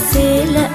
Marcela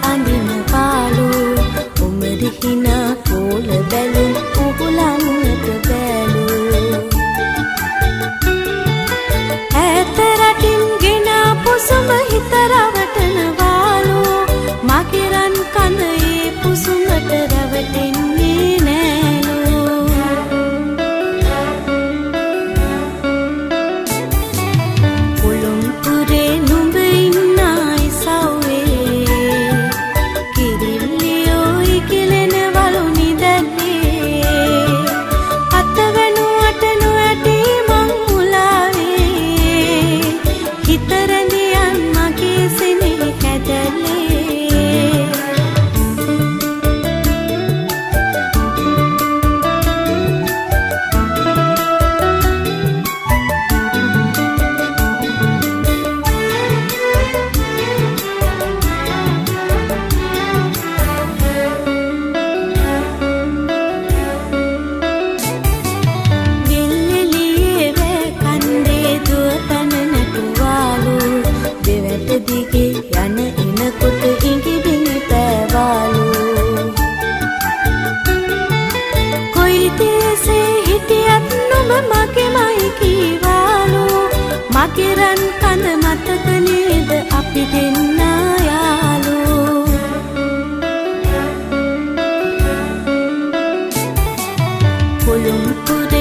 අකිරන් කඳ මතක නේද අපි දෙන්න යාලෝ කොළුම් පුර